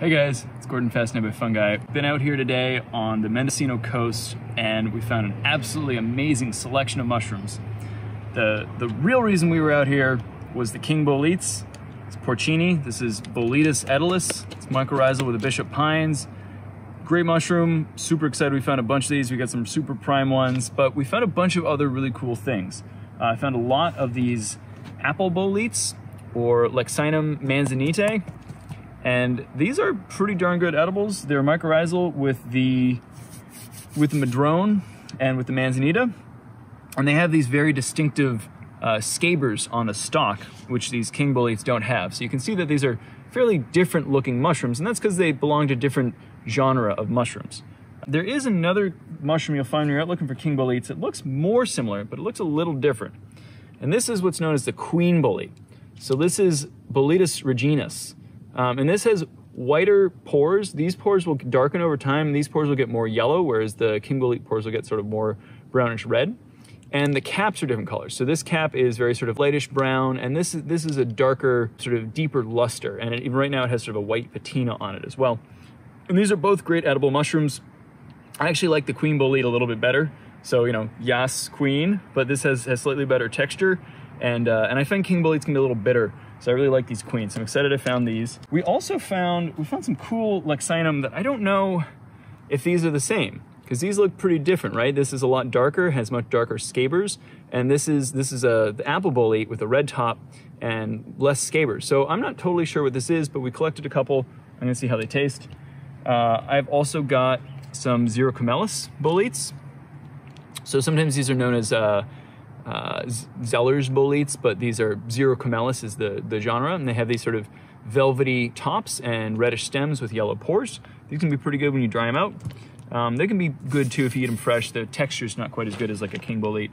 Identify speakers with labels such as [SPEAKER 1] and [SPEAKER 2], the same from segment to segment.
[SPEAKER 1] Hey guys, it's Gordon Fascinated by Fungi. Been out here today on the Mendocino coast and we found an absolutely amazing selection of mushrooms. The, the real reason we were out here was the king boletes. It's porcini. This is Boletus edulis. It's mycorrhizal with the bishop pines. Great mushroom, super excited we found a bunch of these. We got some super prime ones, but we found a bunch of other really cool things. Uh, I found a lot of these apple boletes or Leccinum manzanitae. And these are pretty darn good edibles. They're mycorrhizal with the with the madrone and with the manzanita. And they have these very distinctive uh, scabers on the stalk, which these king boletes don't have. So you can see that these are fairly different looking mushrooms, and that's because they belong to different genre of mushrooms. There is another mushroom you'll find when you're out looking for king boletes. It looks more similar, but it looks a little different. And this is what's known as the queen bolete. So this is Boletus regineus. Um, and this has whiter pores. These pores will darken over time. These pores will get more yellow, whereas the king bolete pores will get sort of more brownish red. And the caps are different colors. So this cap is very sort of lightish brown, and this is, this is a darker, sort of deeper luster. And it, right now it has sort of a white patina on it as well. And these are both great edible mushrooms. I actually like the queen bolete a little bit better. So, you know, yas queen, but this has, has slightly better texture. And, uh, and I find king boletes can be a little bitter. So I really like these queens. I'm excited I found these. We also found, we found some cool Leccinum that I don't know if these are the same because these look pretty different, right? This is a lot darker, has much darker scabers, and this is this is a the apple bolete with a red top and less scabers. So I'm not totally sure what this is, but we collected a couple. I'm gonna see how they taste. Uh, I've also got some Xerocomellus boletes. So sometimes these are known as uh, uh, Zeller's boletes, but these are Zero Xerocomellus is the, the genre, and they have these sort of velvety tops and reddish stems with yellow pores. These can be pretty good when you dry them out. Um, they can be good too if you eat them fresh. The texture is not quite as good as like a king bolete.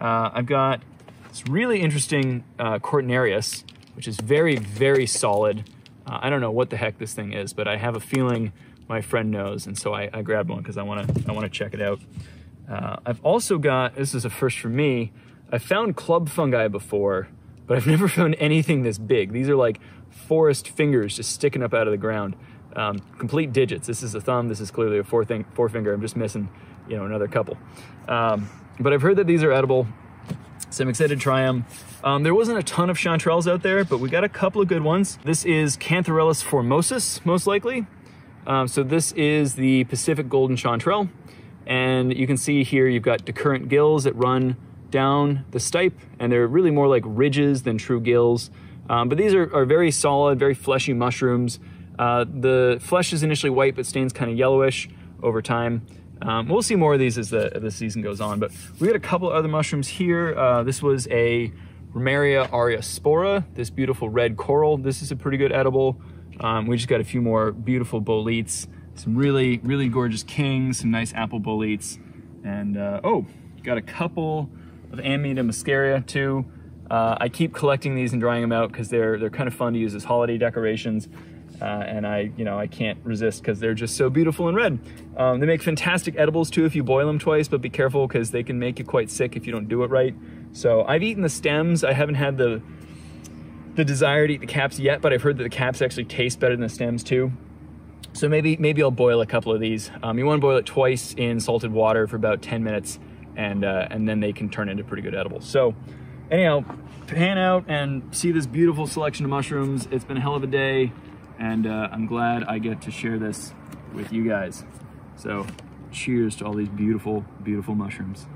[SPEAKER 1] Uh, I've got this really interesting uh, Cortinarius, which is very, very solid. Uh, I don't know what the heck this thing is, but I have a feeling my friend knows, and so I, I grabbed one because I want to I want to check it out. Uh, I've also got this is a first for me. I found club fungi before, but I've never found anything this big. These are like forest fingers just sticking up out of the ground. Um, complete digits. This is a thumb. This is clearly a four thing, forefinger. I'm just missing, you know, another couple. Um, but I've heard that these are edible, so I'm excited to try them. Um, there wasn't a ton of chanterelles out there, but we got a couple of good ones. This is Cantharellus formosus, most likely. Um, so this is the Pacific golden chanterelle. And you can see here you've got decurrent gills that run down the stipe, and they're really more like ridges than true gills. Um, but these are, are, very solid, very fleshy mushrooms. Uh, the flesh is initially white, but stains kind of yellowish over time. Um, we'll see more of these as the, as the season goes on, but we got a couple other mushrooms here. Uh, this was a Ramaria araiospora, this beautiful red coral. This is a pretty good edible. Um, we just got a few more beautiful boletes, some really, really gorgeous kings, some nice apple boletes, and uh, oh, got a couple of Amanita muscaria too. Uh, I keep collecting these and drying them out because they're they're kind of fun to use as holiday decorations. Uh, and I, you know, I can't resist because they're just so beautiful and red. Um, they make fantastic edibles too if you boil them twice, but be careful because they can make you quite sick if you don't do it right. So I've eaten the stems. I haven't had the the desire to eat the caps yet, but I've heard that the caps actually taste better than the stems too. So maybe maybe I'll boil a couple of these. Um, you want to boil it twice in salted water for about 10 minutes and uh, and then they can turn into pretty good edibles. So anyhow, pan out and see this beautiful selection of mushrooms. It's been a hell of a day, and uh, I'm glad I get to share this with you guys. So cheers to all these beautiful, beautiful mushrooms.